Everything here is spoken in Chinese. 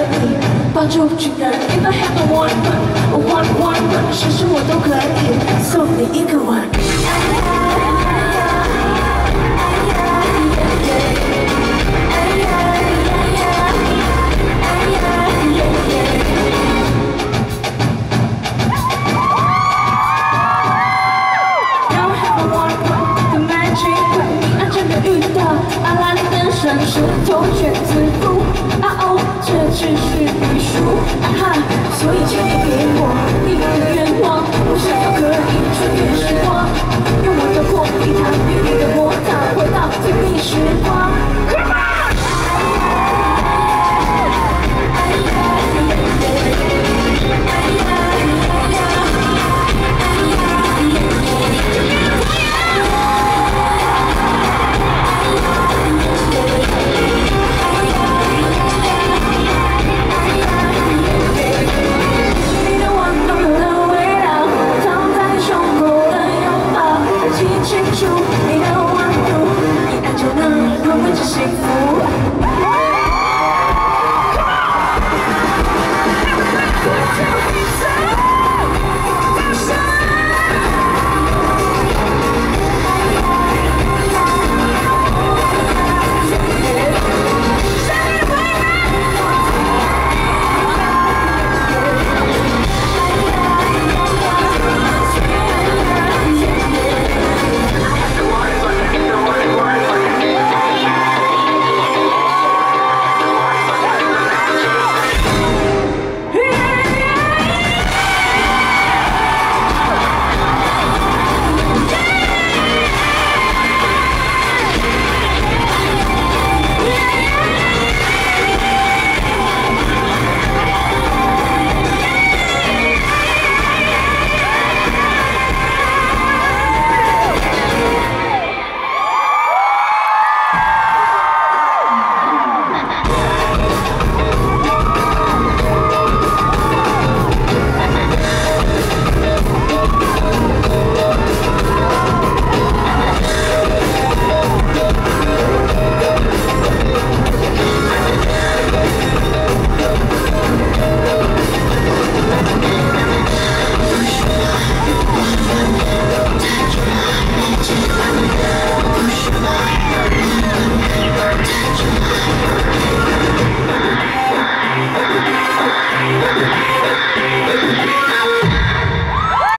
可以帮助巨人。If I have a one, one, one，什么我都可以送你一个吻。只是笔数，啊哈，所以请你给我你的愿望，我想要可以穿越时光，用我的火力弹比你的魔法，回到最历史。